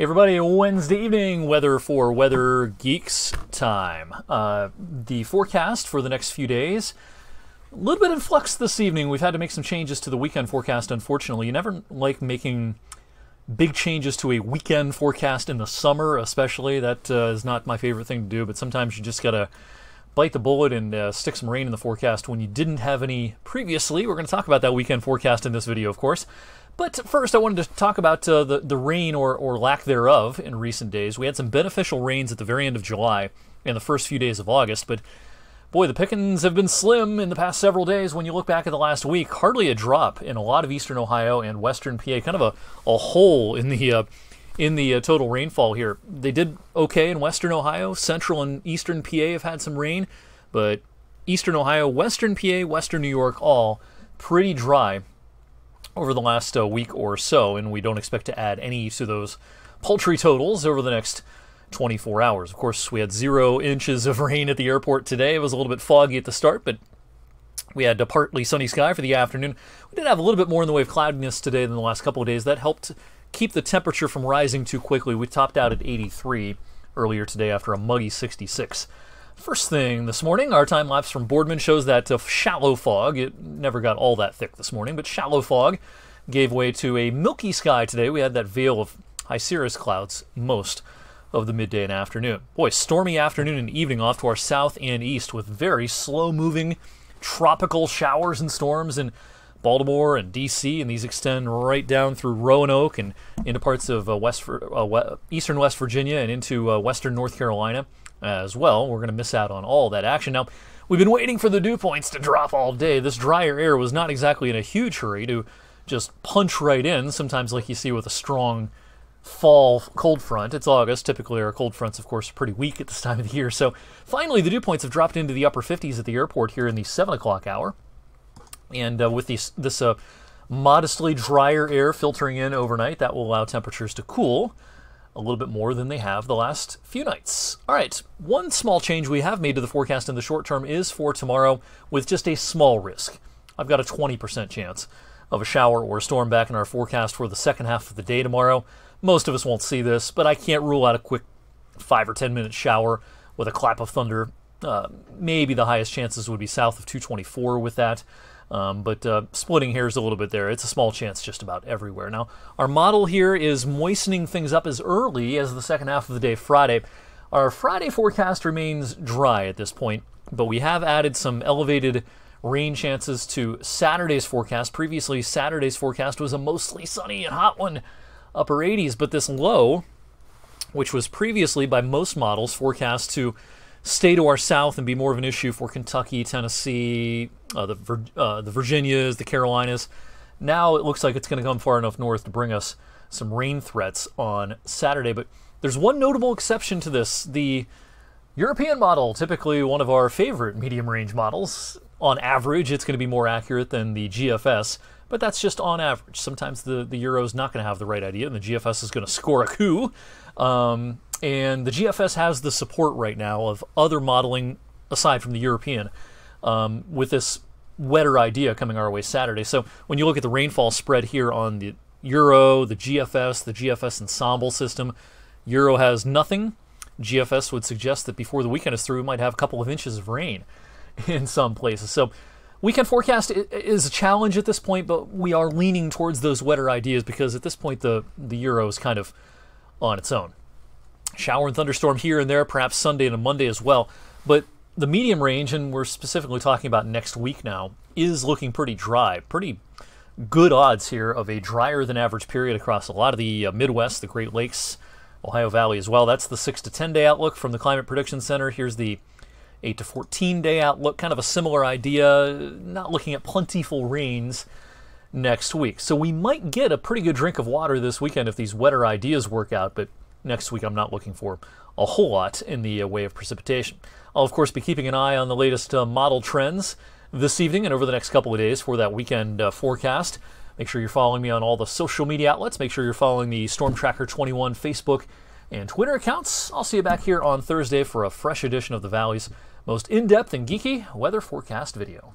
Hey everybody, Wednesday evening weather for Weather Geeks time. Uh, the forecast for the next few days, a little bit in flux this evening. We've had to make some changes to the weekend forecast, unfortunately. You never like making big changes to a weekend forecast in the summer, especially. That uh, is not my favorite thing to do, but sometimes you just gotta bite the bullet and uh, stick some rain in the forecast when you didn't have any previously. We're going to talk about that weekend forecast in this video, of course. But first, I wanted to talk about uh, the, the rain or, or lack thereof in recent days. We had some beneficial rains at the very end of July and the first few days of August, but boy, the pickings have been slim in the past several days. When you look back at the last week, hardly a drop in a lot of eastern Ohio and western PA, kind of a, a hole in the uh, in the uh, total rainfall here. They did okay in western Ohio. Central and eastern PA have had some rain, but eastern Ohio, western PA, western New York, all pretty dry over the last uh, week or so, and we don't expect to add any to those paltry totals over the next 24 hours. Of course, we had zero inches of rain at the airport today. It was a little bit foggy at the start, but we had a partly sunny sky for the afternoon. We did have a little bit more in the way of cloudiness today than the last couple of days. That helped keep the temperature from rising too quickly. We topped out at 83 earlier today after a muggy 66. First thing this morning, our time lapse from Boardman shows that uh, shallow fog, it never got all that thick this morning, but shallow fog gave way to a milky sky today. We had that veil of high cirrus clouds most of the midday and afternoon. Boy, stormy afternoon and evening off to our south and east with very slow moving tropical showers and storms in Baltimore and D.C., and these extend right down through Roanoke and into parts of uh, West, uh, eastern West Virginia and into uh, western North Carolina as well. We're going to miss out on all that action. Now, we've been waiting for the dew points to drop all day. This drier air was not exactly in a huge hurry to just punch right in, sometimes like you see with a strong fall cold front. It's August. Typically, our cold fronts, of course, are pretty weak at this time of the year. So finally, the dew points have dropped into the upper 50s at the airport here in the 7 o'clock hour. And uh, with these, this uh, modestly drier air filtering in overnight, that will allow temperatures to cool a little bit more than they have the last few nights. All right, one small change we have made to the forecast in the short term is for tomorrow with just a small risk. I've got a 20% chance of a shower or a storm back in our forecast for the second half of the day tomorrow. Most of us won't see this, but I can't rule out a quick five or 10 minute shower with a clap of thunder. Uh, maybe the highest chances would be south of 224 with that. Um, but uh, splitting hairs a little bit there. It's a small chance just about everywhere. Now, our model here is moistening things up as early as the second half of the day Friday. Our Friday forecast remains dry at this point, but we have added some elevated rain chances to Saturday's forecast. Previously, Saturday's forecast was a mostly sunny and hot one, upper 80s, but this low, which was previously by most models forecast to stay to our south and be more of an issue for Kentucky, Tennessee, uh, the uh, the Virginias, the Carolinas. Now it looks like it's going to come far enough north to bring us some rain threats on Saturday. But there's one notable exception to this: the European model, typically one of our favorite medium range models. On average, it's going to be more accurate than the GFS, but that's just on average. Sometimes the, the Euro is not going to have the right idea, and the GFS is going to score a coup. Um, and the GFS has the support right now of other modeling aside from the European um, with this wetter idea coming our way Saturday. So when you look at the rainfall spread here on the Euro, the GFS, the GFS ensemble system, Euro has nothing. GFS would suggest that before the weekend is through, we might have a couple of inches of rain in some places. So weekend forecast is a challenge at this point, but we are leaning towards those wetter ideas because at this point the the Euro is kind of on its own shower and thunderstorm here and there, perhaps Sunday and Monday as well. But the medium range, and we're specifically talking about next week now, is looking pretty dry. Pretty good odds here of a drier than average period across a lot of the uh, Midwest, the Great Lakes, Ohio Valley as well. That's the 6 to 10 day outlook from the Climate Prediction Center. Here's the 8 to 14 day outlook, kind of a similar idea, not looking at plentiful rains next week. So we might get a pretty good drink of water this weekend if these wetter ideas work out, but next week I'm not looking for a whole lot in the uh, way of precipitation. I'll, of course, be keeping an eye on the latest uh, model trends this evening and over the next couple of days for that weekend uh, forecast. Make sure you're following me on all the social media outlets. Make sure you're following the Storm Tracker 21 Facebook and Twitter accounts. I'll see you back here on Thursday for a fresh edition of the Valley's most in depth and geeky weather forecast video.